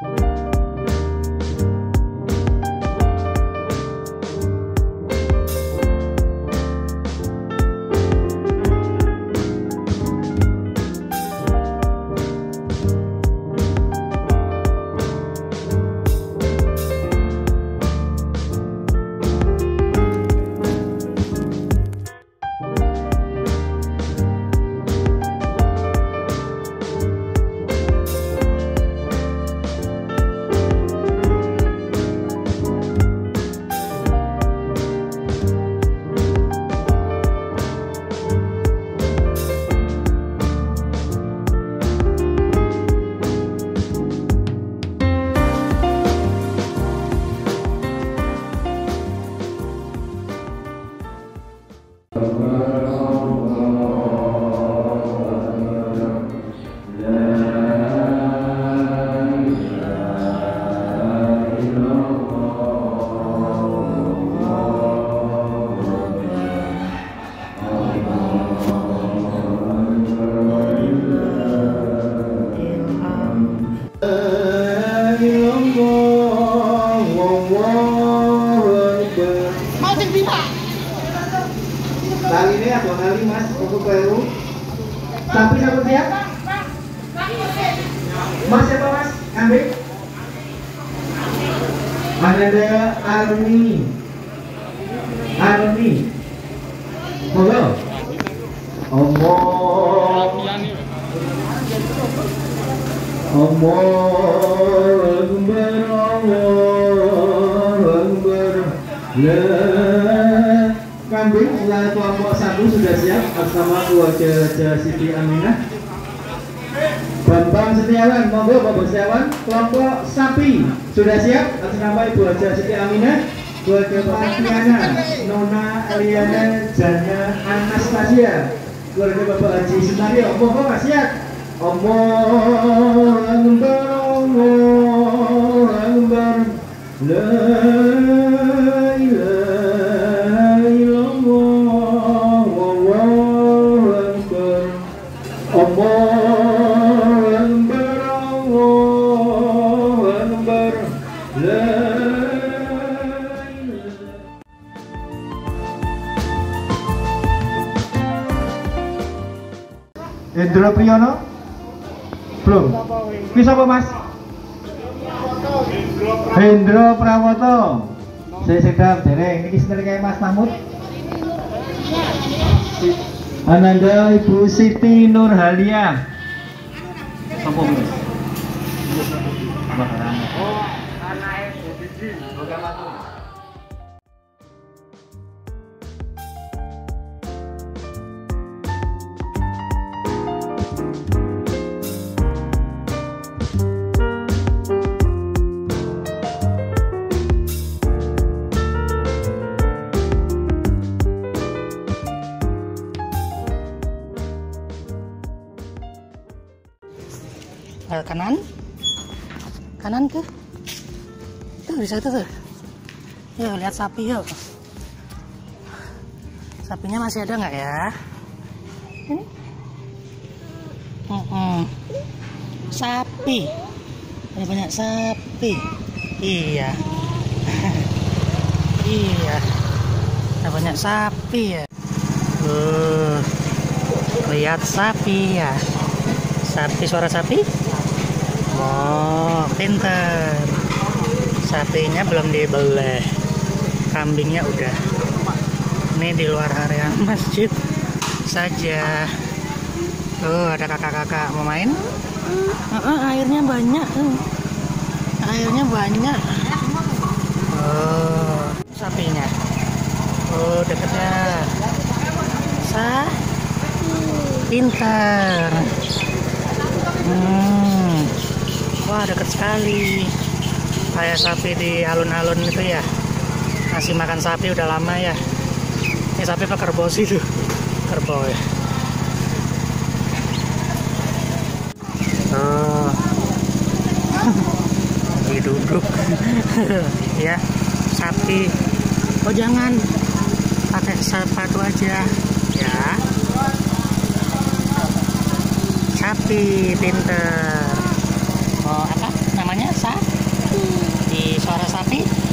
Mau Ini dua kali mas untuk Peru. Sapi satu siap? Mas siapa mas? Kambing? Ada Arni. Arni. Monggo. Omong. Omong Akbar Allah Setelah kelompok satu sudah siap bersama keluarga Raja Siti Aminah Bambang Setiawan, monggo Bambang Setiawan Kelompok sapi sudah siap atas nama Ibu Haja Siti Aminah Keluarga Bapak Triana Nona Eliana Jana Anastasia Keluarga Bapak Haji Sunario Monggo Mas siap Allah Akbar Allah Akbar Indro Priyono? Belum. Ini siapa Mas? Hendro Prawoto. Saya sedang dereng. Ini sedang kayak Mas Mahmud. Ananda Ibu Siti Nurhalia. Sopo kuwi? Bakaran. Oh, anake Bu Siti. Kanan. Kanan ke? Tuh di situ tuh. Yuk lihat sapi yuk. Sapinya masih ada nggak ya? Ini? Mm-mm. sapi. Ada banyak sapi. Iya. Iya. Ada banyak sapi ya. Uh, lihat sapi ya. Sapi suara sapi Oh, pinter. Sapinya belum dibeleh. Kambingnya udah. Ini di luar area masjid saja. Tuh, ada kakak-kakak mau main? Heeh, airnya banyak. tuh. Airnya banyak. Oh, sapinya. Oh, deketnya. Sa pintar. Hmm. Wah deket sekali. Kayak sapi di alun-alun itu ya. Ngasih makan sapi udah lama ya. Ini sapi apa kerbau sih tuh Kerbau ya Oh Lagi duduk. Ya Sapi. Oh jangan. Pakai sepatu aja. Ya. Sapi pinter namanya sa. Di suara sapi